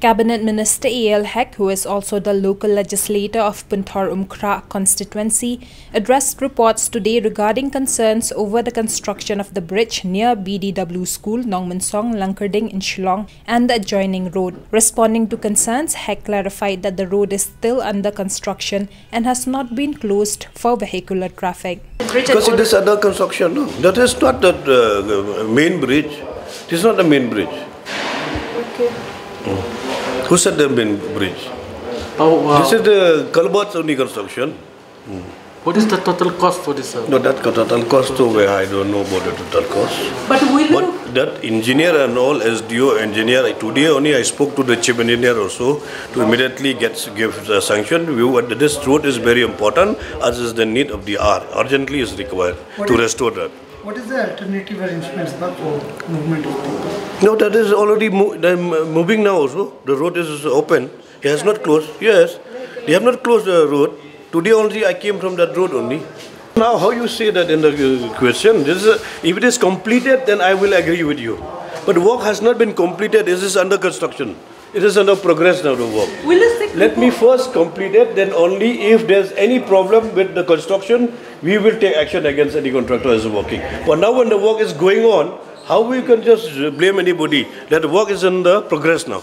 Cabinet Minister A.L. Hek, who is also the local legislator of Pynthorumkhrah constituency, addressed reports today regarding concerns over the construction of the bridge near BDW School, Nongmynsong, Langkyrding in Shillong and the adjoining road. Responding to concerns, Hek clarified that the road is still under construction and has not been closed for vehicular traffic. Because it is under construction. No? That is not the uh, main bridge. It is not the main bridge. Okay. Mm. Who said the main bridge? Oh, wow. This is the culverts only construction. Hmm. What is the total cost for this? No, that total cost to where I don't know about the total cost. But will but that engineer and all SDO engineer today only I spoke to the chief engineer also to immediately get give the sanction. This road is very important as is the need of the hour. Urgently is required what to is, restore that. What is the alternative arrangements for movement of people? No, that is already mo moving now also. The road is open. It has not closed. Yes, they have not closed the road. Today only I came from that road only. Now, how you say that in the uh, question? This is a, if it is completed, then I will agree with you. But work has not been completed. This is under construction. It is under progress now, the work. Let me first complete it, then only if there's any problem with the construction, we will take action against any contractor who is working. But now when the work is going on, how we can just blame anybody? That the work is in the progress now.